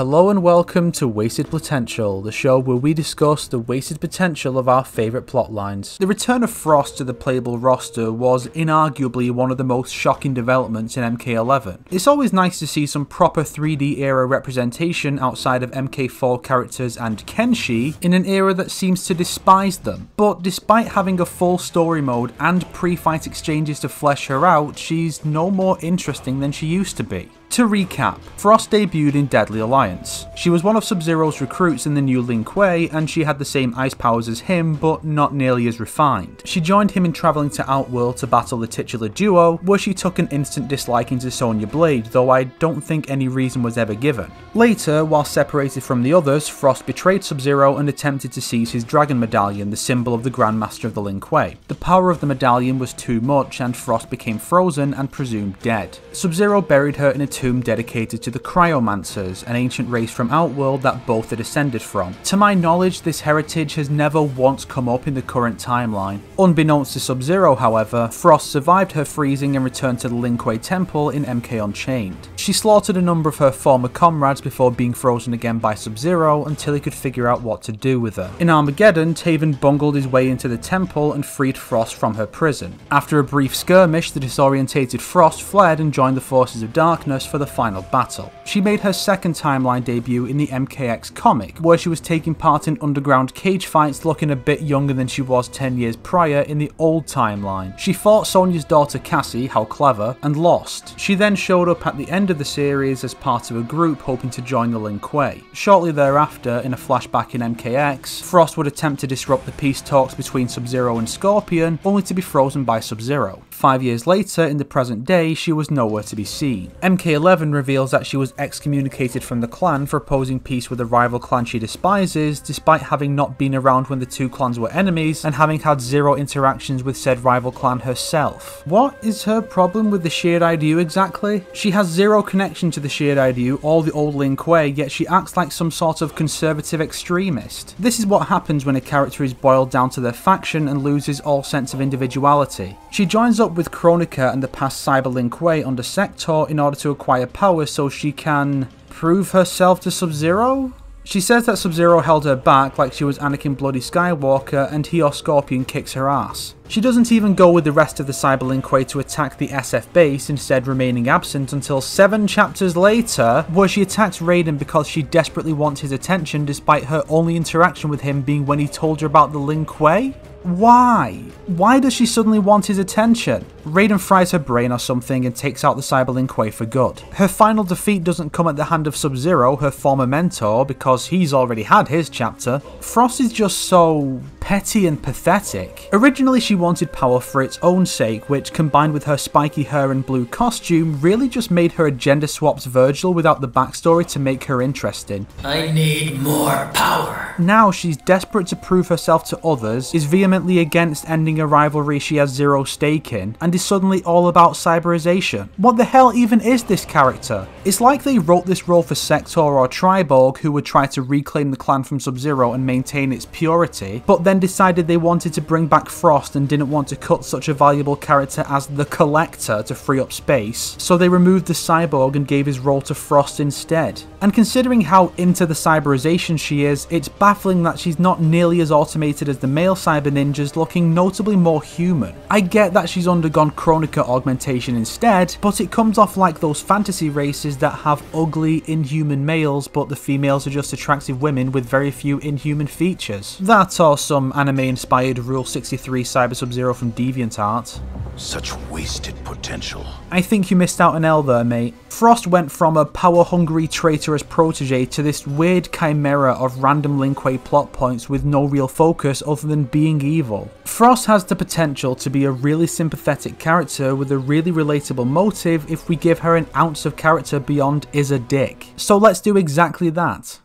Hello and welcome to Wasted Potential, the show where we discuss the wasted potential of our favourite plotlines. The return of Frost to the playable roster was inarguably one of the most shocking developments in MK11. It's always nice to see some proper 3D era representation outside of MK4 characters and Kenshi in an era that seems to despise them. But despite having a full story mode and pre-fight exchanges to flesh her out, she's no more interesting than she used to be. To recap, Frost debuted in Deadly Alliance. She was one of Sub-Zero's recruits in the new Lin Kuei, and she had the same ice powers as him, but not nearly as refined. She joined him in travelling to Outworld to battle the titular duo, where she took an instant disliking to Sonya Blade, though I don't think any reason was ever given. Later, while separated from the others, Frost betrayed Sub-Zero and attempted to seize his Dragon Medallion, the symbol of the Grandmaster of the Lin Kuei. The power of the medallion was too much, and Frost became frozen and presumed dead. Sub-Zero buried her in a tomb dedicated to the Cryomancers, an ancient race from Outworld that both are descended from. To my knowledge, this heritage has never once come up in the current timeline. Unbeknownst to Sub-Zero, however, Frost survived her freezing and returned to the Lin Kuei Temple in MK Unchained. She slaughtered a number of her former comrades before being frozen again by Sub-Zero until he could figure out what to do with her. In Armageddon, Taven bungled his way into the temple and freed Frost from her prison. After a brief skirmish, the disorientated Frost fled and joined the forces of darkness for the final battle. She made her second timeline debut in the MKX comic, where she was taking part in underground cage fights looking a bit younger than she was 10 years prior in the old timeline. She fought Sonya's daughter Cassie, how clever, and lost. She then showed up at the end of the series as part of a group hoping to join the Lin Kuei. Shortly thereafter, in a flashback in MKX, Frost would attempt to disrupt the peace talks between Sub-Zero and Scorpion, only to be frozen by Sub-Zero. Five years later, in the present day, she was nowhere to be seen. MK11 reveals that she was excommunicated from the clan for opposing peace with a rival clan she despises, despite having not been around when the two clans were enemies and having had zero interactions with said rival clan herself. What is her problem with the Shirai Ryu exactly? She has zero connection to the Shirai Ryu or the old Lin Kuei, yet she acts like some sort of conservative extremist. This is what happens when a character is boiled down to their faction and loses all sense of individuality. She joins up with Kronika and the past Cyber Lin Kuei under Sector in order to acquire power so she can prove herself to Sub-Zero? She says that Sub-Zero held her back like she was Anakin Bloody Skywalker and he or Scorpion kicks her ass. She doesn't even go with the rest of the Cyber Lin Kuei to attack the SF base, instead remaining absent until 7 chapters later, where she attacks Raiden because she desperately wants his attention despite her only interaction with him being when he told her about the Lin Kuei? Why? Why does she suddenly want his attention? Raiden fries her brain or something and takes out the Cyber Lin Kuei for good. Her final defeat doesn't come at the hand of Sub-Zero, her former mentor, because he's already had his chapter. Frost is just so petty and pathetic. Originally she wanted power for its own sake, which combined with her spiky hair and blue costume really just made her a gender swapped Vergil without the backstory to make her interesting. I need more power. Now she's desperate to prove herself to others, is vehemently against ending a rivalry she has zero stake in, and is suddenly all about cyberization. What the hell even is this character? It's like they wrote this role for Sector or Triborg who would try to reclaim the clan from Sub-Zero and maintain its purity, but then decided they wanted to bring back Frost and didn't want to cut such a valuable character as the Collector to free up space, so they removed the cyborg and gave his role to Frost instead. And considering how into the cyberization she is, it's baffling that she's not nearly as automated as the male cyber ninjas looking notably more human. I get that she's undergone Kronika augmentation instead, but it comes off like those fantasy races that have ugly, inhuman males, but the females are just attractive women with very few inhuman features. That or some anime-inspired Rule 63 Cyber Sub-Zero from DeviantArt. Such wasted potential. I think you missed out an L there, mate. Frost went from a power-hungry traitorous protege to this weird chimera of random Lin Kuei plot points with no real focus other than being evil. Frost has the potential to be a really sympathetic character with a really relatable motive if we give her an ounce of character beyond is a dick. So let's do exactly that.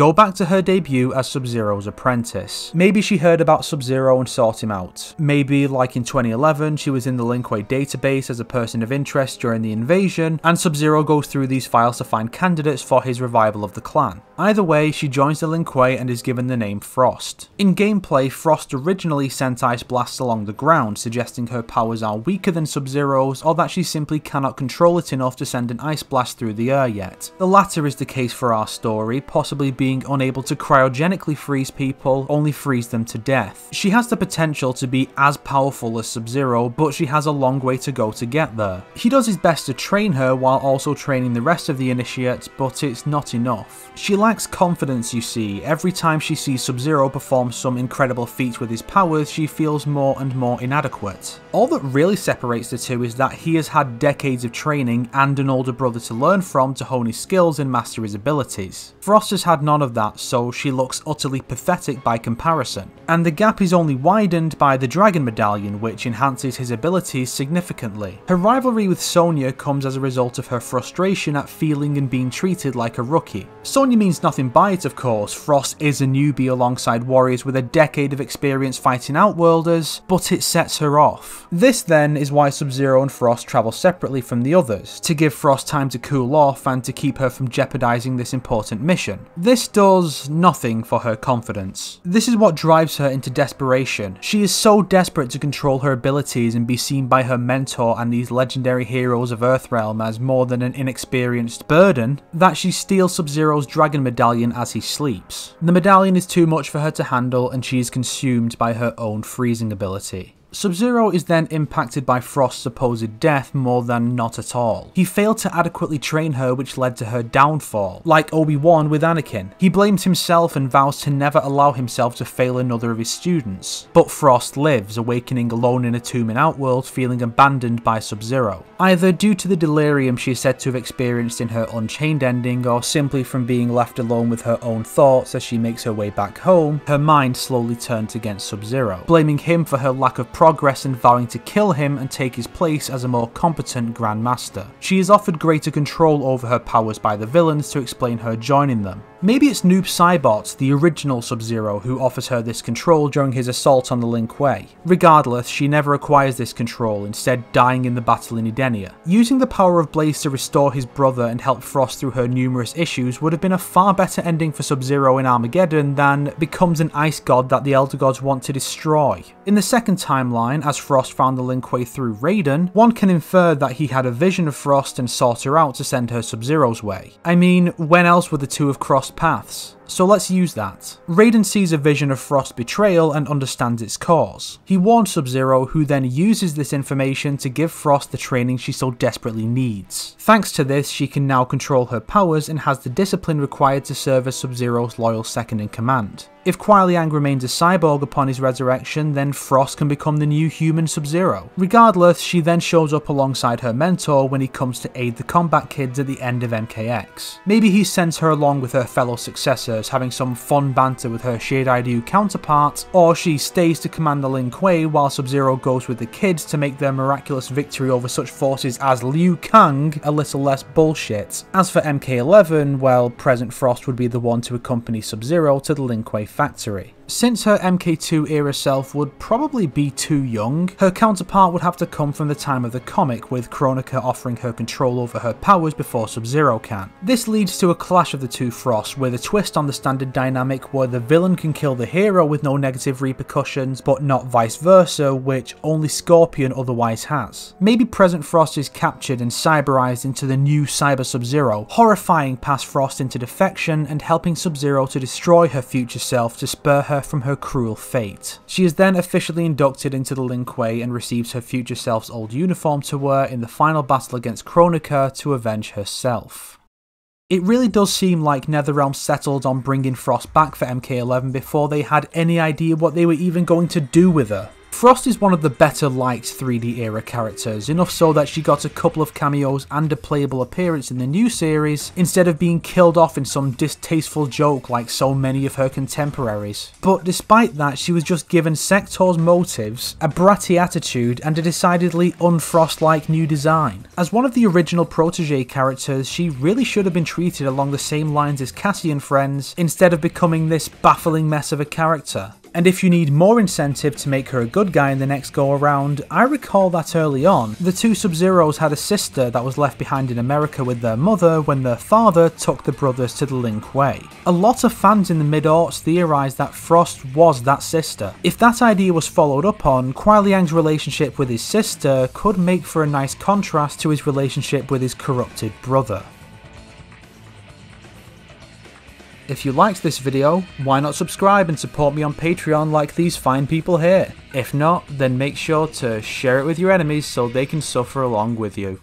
Go back to her debut as Sub-Zero's apprentice. Maybe she heard about Sub-Zero and sought him out. Maybe, like in 2011, she was in the Lin Kuei database as a person of interest during the invasion, and Sub-Zero goes through these files to find candidates for his revival of the clan. Either way, she joins the Lin Kuei and is given the name Frost. In gameplay, Frost originally sent ice blasts along the ground, suggesting her powers are weaker than Sub-Zero's or that she simply cannot control it enough to send an ice blast through the air yet. The latter is the case for our story, possibly being unable to cryogenically freeze people, only freeze them to death. She has the potential to be as powerful as Sub-Zero, but she has a long way to go to get there. He does his best to train her while also training the rest of the initiates, but it's not enough. She lacks confidence you see, every time she sees Sub-Zero perform some incredible feat with his powers, she feels more and more inadequate. All that really separates the two is that he has had decades of training and an older brother to learn from to hone his skills and master his abilities. Frost has had none of that, so she looks utterly pathetic by comparison. And the gap is only widened by the Dragon Medallion, which enhances his abilities significantly. Her rivalry with Sonya comes as a result of her frustration at feeling and being treated like a rookie. Sonya means nothing by it, of course, Frost is a newbie alongside warriors with a decade of experience fighting Outworlders, but it sets her off. This then is why Sub-Zero and Frost travel separately from the others, to give Frost time to cool off and to keep her from jeopardizing this important mission. This does nothing for her confidence. This is what drives her into desperation. She is so desperate to control her abilities and be seen by her mentor and these legendary heroes of Earthrealm as more than an inexperienced burden, that she steals Sub-Zero's Dragon Medallion as he sleeps. The medallion is too much for her to handle and she is consumed by her own freezing ability. Sub-Zero is then impacted by Frost's supposed death more than not at all. He failed to adequately train her which led to her downfall, like Obi-Wan with Anakin. He blames himself and vows to never allow himself to fail another of his students. But Frost lives, awakening alone in a tomb in Outworld, feeling abandoned by Sub-Zero. Either due to the delirium she is said to have experienced in her Unchained ending, or simply from being left alone with her own thoughts as she makes her way back home, her mind slowly turns against Sub-Zero, blaming him for her lack of progress and vowing to kill him and take his place as a more competent Grandmaster. She is offered greater control over her powers by the villains to explain her joining them. Maybe it's Noob Saibot, the original Sub-Zero, who offers her this control during his assault on the Lin Kuei. Regardless, she never acquires this control, instead dying in the battle in Edenia. Using the power of Blaze to restore his brother and help Frost through her numerous issues would have been a far better ending for Sub-Zero in Armageddon than becomes an ice god that the Elder Gods want to destroy. In the second timeline, as Frost found the Lin Kuei through Raiden, one can infer that he had a vision of Frost and sought her out to send her Sub-Zero's way. I mean, when else would the two have crossed paths? So let's use that. Raiden sees a vision of Frost's betrayal and understands its cause. He warns Sub-Zero who then uses this information to give Frost the training she so desperately needs. Thanks to this, she can now control her powers and has the discipline required to serve as Sub-Zero's loyal second in command. If Kuai Liang remains a cyborg upon his resurrection, then Frost can become the new human Sub-Zero. Regardless, she then shows up alongside her mentor when he comes to aid the combat kids at the end of MKX. Maybe he sends her along with her fellow successors, having some fun banter with her Shirai Ryu counterpart, or she stays to command the Lin Kuei while Sub-Zero goes with the kids to make their miraculous victory over such forces as Liu Kang a little less bullshit. As for MK11, well, present Frost would be the one to accompany Sub-Zero to the Lin Kuei factory. Since her MK2 era self would probably be too young, her counterpart would have to come from the time of the comic, with Kronika offering her control over her powers before Sub-Zero can. This leads to a clash of the two Frosts, with a twist on the standard dynamic where the villain can kill the hero with no negative repercussions, but not vice versa, which only Scorpion otherwise has. Maybe present Frost is captured and cyberized into the new Cyber Sub-Zero, horrifying past Frost into defection and helping Sub-Zero to destroy her future self to spur her from her cruel fate. She is then officially inducted into the Lin Kuei and receives her future self's old uniform to wear in the final battle against Kronika to avenge herself. It really does seem like NetherRealm settled on bringing Frost back for MK11 before they had any idea what they were even going to do with her. Frost is one of the better liked 3D era characters, enough so that she got a couple of cameos and a playable appearance in the new series, instead of being killed off in some distasteful joke like so many of her contemporaries. But despite that, she was just given Sector's motives, a bratty attitude, and a decidedly unfrost-like new design. As one of the original protege characters, she really should have been treated along the same lines as Cassie and friends, instead of becoming this baffling mess of a character. And if you need more incentive to make her a good guy in the next go around, I recall that early on, the two Sub-Zeros had a sister that was left behind in America with their mother when their father took the brothers to the Lin Kuei. A lot of fans in the mid-aughts theorised that Frost was that sister. If that idea was followed up on, Kuai Liang's relationship with his sister could make for a nice contrast to his relationship with his corrupted brother. If you liked this video, why not subscribe and support me on Patreon like these fine people here? If not, then make sure to share it with your enemies so they can suffer along with you.